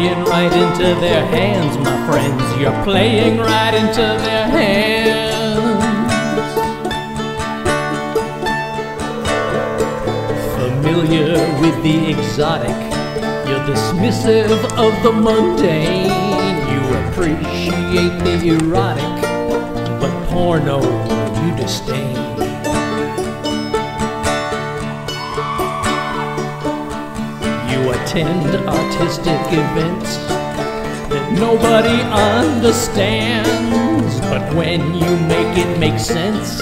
playing right into their hands, my friends. You're playing right into their hands. Familiar with the exotic, you're dismissive of the mundane. You appreciate the erotic, but porno you disdain. Attend artistic events that nobody understands, but when you make it make sense,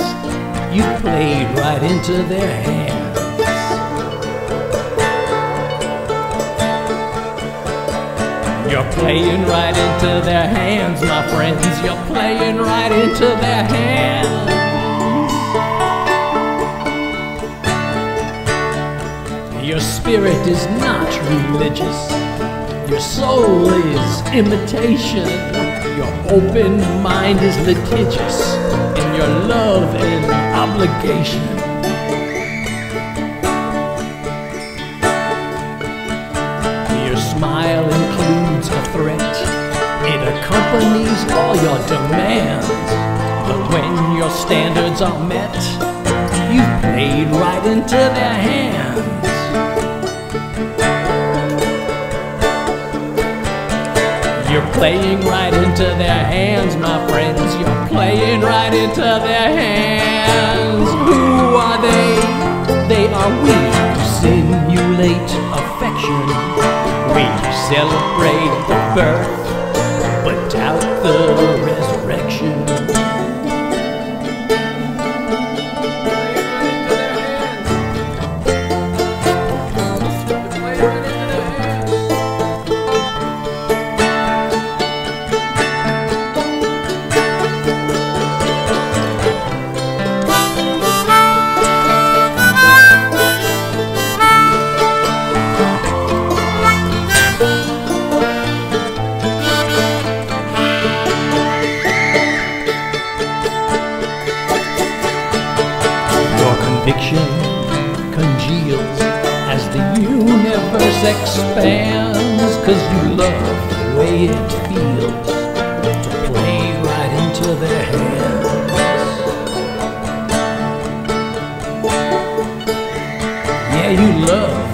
you played right into their hands. You're playing right into their hands, my friends. You're playing right into their hands. Your spirit is not religious. Your soul is imitation. Your open mind is litigious. And your love and obligation. Your smile includes a threat. It accompanies all your demands. But when your standards are met, you played right into their hands. You're playing right into their hands, my friends. You're playing right into their hands. Who are they? They are we who simulate affection. We celebrate the birth, but doubt the congeals as the universe expands. Cause you love the way it feels to play right into their hands. Yeah, you love